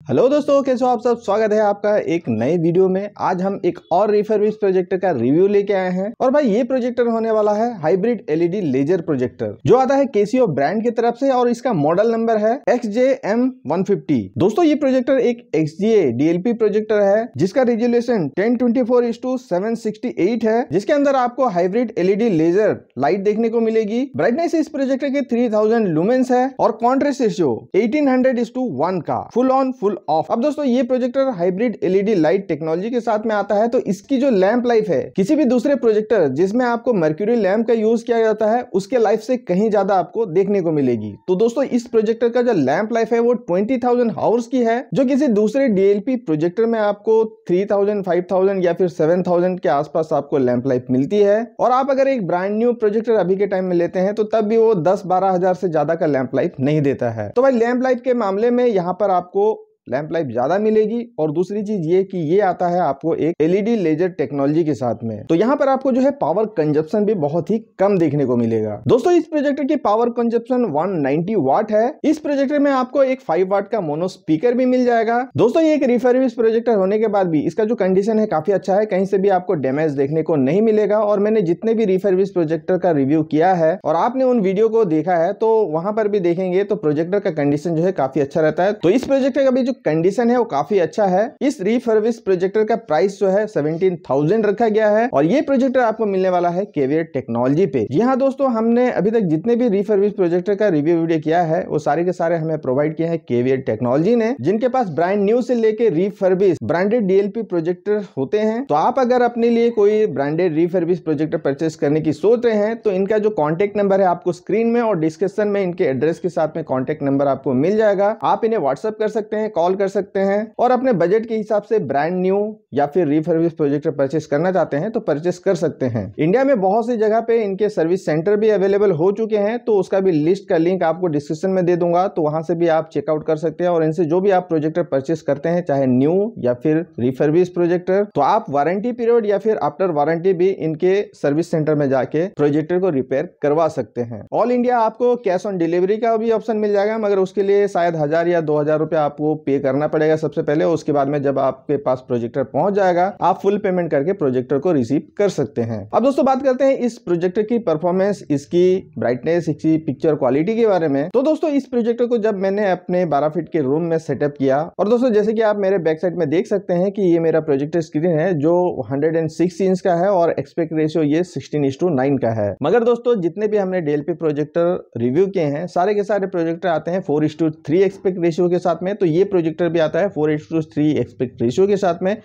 Hello दोस्तों, कैसे हो आप सब? स्वागत है आपका एक नए वीडियो में। आज हम एक और रिफर्बिश प्रोजेक्टर का रिव्यू लेके आए हैं। और भाई, ये प्रोजेक्टर होने वाला है हाइब्रिड एलईडी लेजर प्रोजेक्टर जो आता है केसीओ ब्रांड की तरफ़ से और इसका मॉडल नंबर है X J M one fifty दोस्तों, ये प्रोजेक्टर एक एक्स डीएलपी प्रोजेक्टर है, जिसका resolution ten twenty four to seven sixty eight है, जिसके अंदर आपको हाइब्रिड एलईडी लेजर लाइट देखने को मिलेगी। ब्राइटनेस इस प्रोजेक्टर के थ्री थाउज़ेंड लूमेंस है और contrast ratio eighteen hundred one का। फुल ऑन फुल ऑफ़ अब दोस्तों, ये projector hybrid LED light technology के साथ में आता है तो इसकी जो लैंप लाइफ है, किसी भी दूसरे प्रोजेक्टर जिसमें आपको मर्क्यूरी लैंप का यूज़ किया जाता है, उसके लाइफ से कहीं ज़्यादा आपको देखने को मिलेगी। तो दोस्तों, इस प्रोजेक्टर का जो लैंप लाइफ है, वो ट्वेंटी थाउज़ेंड हावर्स की है, जो किसी दूसरे डीएलपी प्रोजेक्टर में आपको थ्री थाउज़ेंड या फिर सेवन के आसपास आपको लैंप लाइफ मिलती है। और आप अगर एक ब्रांड न्यू प्रोजेक्टर अभी के टाइम में लेते हैं तो तब भी वो दस बारह हज़ार से ज़्यादा का लैंप लाइफ नहीं देता है। तो भाई लैंप लाइफ के मामले में यहाँ पर आपको लैंप लाइफ ज़्यादा मिलेगी और दूसरी चीज़ ये कि ये आता है आपको एक एलईडी लेजर टेक्नोलॉजी के साथ में। तो यहाँ पर आपको जो है पावर कंजप्शन भी बहुत ही कम देखने को मिलेगा। दोस्तों, इस प्रोजेक्टर की पावर कंजप्शन 190 वाट है। इस प्रोजेक्टर में आपको एक 5 वाट का मोनो स्पीकर भी मिल जाएगा। दोस्तों, ये एक रिफर्बिश प्रोजेक्टर होने के बाद भी इसका जो कंडीशन है काफ़ी अच्छा है। कहीं से भी आपको डैमेज देखने को नहीं मिलेगा और मैंने जितने भी रिफर्बिश प्रोजेक्टर का रिव्यू किया है और आपने उन वीडियो को देखा है तो वहाँ पर भी देखेंगे तो प्रोजेक्टर का कंडीशन जो है काफ़ी अच्छा रहता है। तो इस प्रोजेक्टर का भी जो कंडीशन है, वो काफ़ी अच्छा है। इस रिफर्विस प्रोजेक्टर का प्राइस जो है सेवेंटीन थाउज़ेंड रखा गया है और ये प्रोजेक्टर आपको मिलने वाला है केवियर टेक्नोलॉजी पे। जी हाँ दोस्तों, हमने अभी तक जितने भी रिफर्विस प्रोजेक्टर का रिव्यू वीडियो किया है, वो सारे के सारे हमें प्रोवाइड किए हैं केवियर टेक्नोलॉजी ने, जिनके पास ब्रांड न्यू से लेके रिफर्विस ब्रांडेड डीएलपी प्रोजेक्टर होते हैं। तो आप अगर अपने लिए कोई ब्रांडेड रिफर्विस प्रोजेक्टर परचेस करने की सोच रहे हैं तो इनका जो कॉन्टेक्ट नंबर है आपको स्क्रीन में और डिस्क्रिप्शन में इनके एड्रेस के साथ में कॉन्टेक्ट नंबर आपको मिल जाएगा। आप इन्हें व्हाट्सअप कर सकते हैं कॉल कर सकते हैं और अपने बजट के हिसाब से ब्रांड न्यू या फिर रिफर्विस प्रोजेक्टर परचेस करना चाहते हैं तो परचेस कर सकते हैं। इंडिया में बहुत सी जगह पे इनके सर्विस सेंटर भी अवेलेबल हो चुके हैं तो उसका भी लिस्ट का लिंक आपको डिस्क्रिप्शन में दे दूँगा तो वहाँ से भी आप चेकआउट कर सकते हैं और इनसे जो भी आप प्रोजेक्टर परचेस करते हैं, चाहे न्यू या फिर रिफर्विस प्रोजेक्टर तो आप वारंटी पीरियड या फिर आफ्टर वारंटी भी इनके सर्विस सेंटर में जाके प्रोजेक्टर को रिपेयर करवा सकते हैं। ऑल इंडिया आपको कैश ऑन डिलीवरी का भी ऑप्शन मिल जाएगा, मगर उसके लिए शायद हज़ार या दो हज़ार रुपया आपको पे करना पड़ेगा सबसे पहले, उसके बाद में जब आपके पास प्रोजेक्टर पहुँच जाएगा, आप फुल पेमेंट करके प्रोजेक्टर को रिसीव कर सकते हैं। अब दोस्तों, बात करते हैं इस प्रोजेक्टर की परफॉर्मेंस इसकी ब्राइटनेस इसकी पिक्चर क्वालिटी के बारे में। तो दोस्तों, इस प्रोजेक्टर को जब मैंने अपने 12 फीट के रूम में सेटअप किया, और दोस्तों, जैसे कि आप मेरे बैक साइड में देख सकते हैं कि ये मेरा प्रोजेक्टर स्क्रीन है, जो 106 इंच का है, और एक्सपेक्ट रेशियो ये 16 इज़ टू नाइन का है। मगर दोस्तों, जितने भी हमने डीएलपी प्रोजेक्टर रिव्यू किए हैं, सारे के सारे प्रोजेक्टर आते हैं फोर एक्सपेक्ट रेशियो के साथ में तो ये प्रोजेक्टर भी आता है, four H to three aspect ratio के साथ में,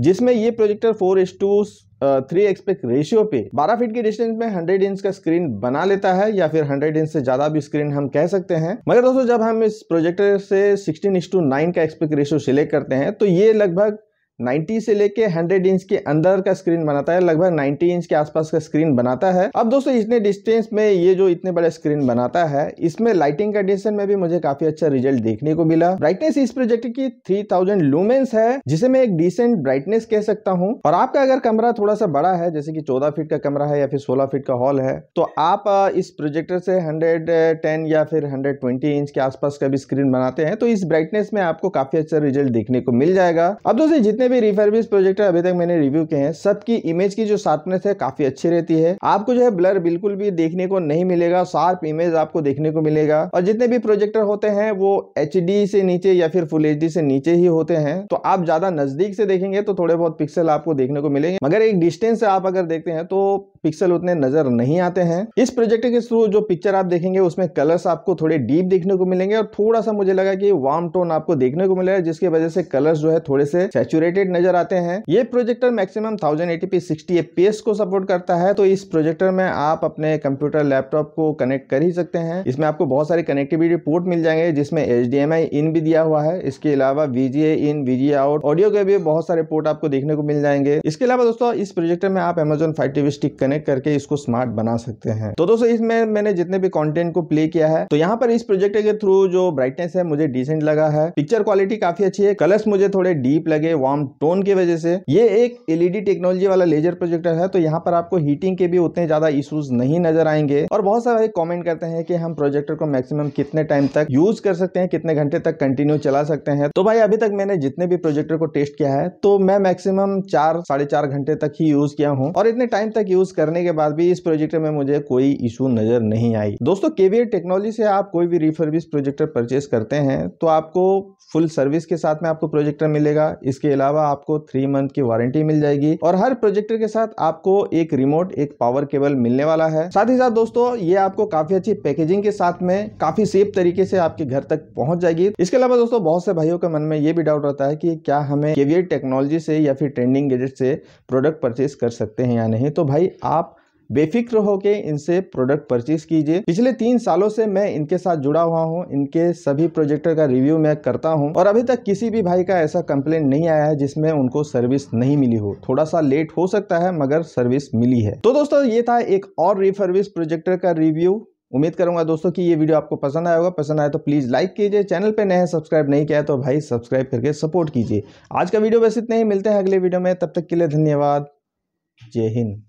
जिसमें ये projector four H to three aspect ratio पे 12 फीट के डिस्टेंस में 100 इंच का स्क्रीन बना लेता है, या फिर 100 इंच से ज़्यादा भी स्क्रीन हम कह सकते हैं। मगर दोस्तों, जब हम इस प्रोजेक्टर से 16 इस टू नाइन का एक्सपेक्ट रेशियो सिलेक्ट करते हैं तो ये लगभग 90 से लेके 100 इंच के अंदर का स्क्रीन बनाता है, लगभग 90 इंच के आसपास का स्क्रीन बनाता है। अब दोस्तों, इतने डिस्टेंस में ये जो इतने बड़े स्क्रीन बनाता है, इसमें लाइटिंग कंडीशन में भी मुझे काफ़ी अच्छा रिज़ल्ट देखने को मिला। ब्राइटनेस इस प्रोजेक्ट की 3000 लूमेंस है, जिसे मैं एक डिसेंट ब्राइटनेस कह सकता हूँ। और आपका अगर कमरा थोड़ा सा बड़ा है, जैसे की चौदह फीट का कमरा है या फिर सोलह फीट का हॉल है तो आप इस प्रोजेक्टर से हंड्रेड या फिर हंड्रेड इंच के आसपास का भी स्क्रीन बनाते हैं तो इस ब्राइटनेस में आपको काफ़ी अच्छा रिज़ल्ट देखने को मिल जाएगा। अब दोस्तों, जितने भी रिफर्बिश प्रोजेक्टर अभी तक मैंने रिव्यू किए हैं। सबकी इमेज की जो शार्पनेस है, काफ़ी अच्छी रहती है। आपको जो है ब्लर बिल्कुल भी देखने को नहीं मिलेगा शार्प इमेज आपको देखने को मिलेगा। और जितने भी प्रोजेक्टर होते हैं, वो एचडी से नीचे या फिर फुल एच से नीचे ही होते हैं। तो आप ज़्यादा नज़दीक से देखेंगे तो थोड़े बहुत पिक्सल आपको देखने को मिलेंगे। मगर एक डिस्टेंस से आप अगर देखते हैं तो पिक्सल उतने नज़र नहीं आते हैं। इस प्रोजेक्टर के थ्रू जो पिक्चर आप देखेंगे, उसमें कलर्स आपको थोड़े डीप देखने को मिलेंगे और थोड़ा सा मुझे लगा कि वार्म टोन आपको देखने को मिलेगा जिसकी वजह से कलर्स जो है थोड़े से सैचुरेटेड नज़र आते हैं। ये प्रोजेक्टर मैक्सिमम 1080p 60 fps को सपोर्ट करता है तो इस प्रोजेक्टर में आप अपने कंप्यूटर लैपटॉप को कनेक्ट कर ही सकते हैं। इसमें आपको बहुत सारे कनेक्टिविटी पोर्ट मिल जाएँगे, जिसमें HDMI इन भी दिया हुआ है। इसके अलावा VGA in VGA out audio के भी बहुत सारे पोर्ट आपको देखने को मिल जाएँगे। इसके अलावा दोस्तों, इस प्रोजेक्टर में आप Amazon fire TV stick connect करके इसको स्मार्ट बना सकते हैं। तो दोस्तों, इसमें मैंने जितने भी कंटेंट को प्ले किया है तो यहाँ पर इस प्रोजेक्टर के थ्रू जो ब्राइटनेस है, मुझे डिसेंट लगा है। पिक्चर क्वालिटी काफ़ी अच्छी है कलर्स मुझे थोड़े डीप लगे वार्म टोन की वजह से। ये एक एलईडी टेक्नोलॉजी वाला लेजर प्रोजेक्टर है तो यहाँ पर आपको हीटिंग के भी उतने ज़्यादा इशूज नहीं नज़र आएँगे। और बहुत सारे कॉमेंट करते हैं कि हम प्रोजेक्टर को मैक्सिमम कितने टाइम तक यूज़ कर सकते हैं, कितने घंटे तक कंटिन्यू चला सकते हैं। तो भाई, अभी तक मैंने जितने भी प्रोजेक्टर को टेस्ट किया है तो मैं मैक्सिमम चार, साढ़े चार घंटे तक ही यूज़ किया हूँ। और इतने टाइम तक यूज़ करने के बाद भी इस प्रोजेक्टर में मुझे कोई इशू नज़र नहीं आई। दोस्तों केवीआर टेक्नोलॉजी से आप कोई भी रिफर्बिश प्रोजेक्टर परचेस करते हैं तो आपको फुल सर्विस के साथ में आपको प्रोजेक्टर मिलेगा। इसके अलावा आपको थ्री मंथ की वारंटी मिल जाएगी और हर प्रोजेक्टर के साथ आपको एक रिमोट एक पावर केबल मिलने वाला है। साथ ही साथ दोस्तों, ये आपको काफ़ी अच्छी पैकेजिंग के साथ में काफ़ी सेफ़ तरीके से आपके घर तक पहुँच जाएगी। इसके अलावा दोस्तों, बहुत से भाइयों के मन में ये भी डाउट रहता है कि क्या हमें केवीआर टेक्नोलॉजी से या फिर ट्रेंडिंग गैजेट से प्रोडक्ट परचेस कर सकते हैं या नहीं। तो भाई आप बेफिक्र होके इनसे प्रोडक्ट परचेज कीजिए। पिछले तीन सालों से मैं इनके साथ जुड़ा हुआ हूँ, इनके सभी प्रोजेक्टर का रिव्यू मैं करता हूँ और अभी तक किसी भी भाई का ऐसा कंप्लेंट नहीं आया है जिसमें उनको सर्विस नहीं मिली हो। थोड़ा सा लेट हो सकता है, मगर सर्विस मिली है। तो दोस्तों, ये था एक और रिफर्विस प्रोजेक्टर का रिव्यू उम्मीद करूँगा दोस्तों कि ये वीडियो आपको पसंद आया होगा। पसंद आया तो प्लीज़ लाइक कीजिए। चैनल पे नए सब्सक्राइब नहीं किया तो भाई सब्सक्राइब करके सपोर्ट कीजिए। आज का वीडियो बस इतने ही। मिलते हैं अगले वीडियो में। तब तक के लिए धन्यवाद। जय हिंद।